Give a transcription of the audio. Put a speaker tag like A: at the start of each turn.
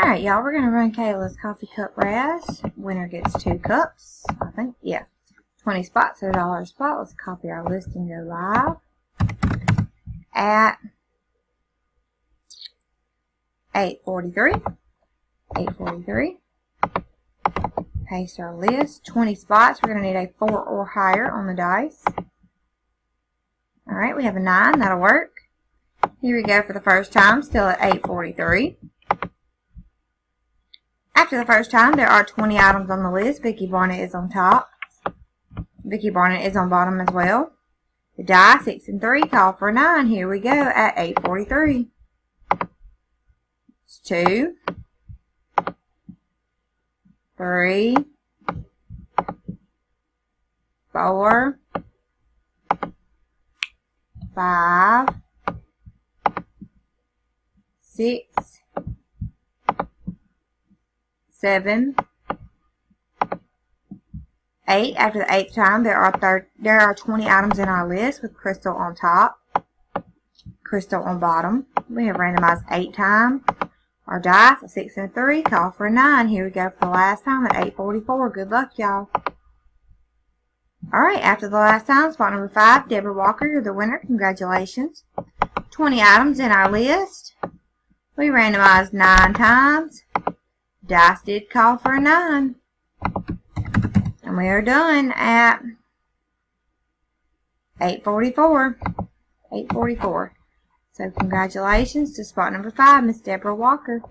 A: Alright, y'all, we're going to run Kayla's coffee cup razz. Winner gets two cups, I think. Yeah. 20 spots, $3 a spot. Let's copy our list and go live. At 843. 843. Paste our list. 20 spots. We're going to need a 4 or higher on the dice. Alright, we have a 9. That'll work. Here we go for the first time, still at 843. After the first time, there are 20 items on the list. Vicky Barnett is on top. Vicky Barnett is on bottom as well. The die, 6 and 3, call for 9. Here we go at 843. It's 2, 3, 4, 5, 6, seven, eight. After the eighth time, there are there are 20 items in our list with crystal on top, crystal on bottom. We have randomized eight times. Our dice, a six and three, call for a nine. Here we go for the last time at 844. Good luck, y'all. Alright, after the last time, spot number five, Deborah Walker, you're the winner. Congratulations. 20 items in our list. We randomized nine times. Dice did call for a 9. And we are done at 844. 844. So congratulations to spot number 5, Miss Deborah Walker.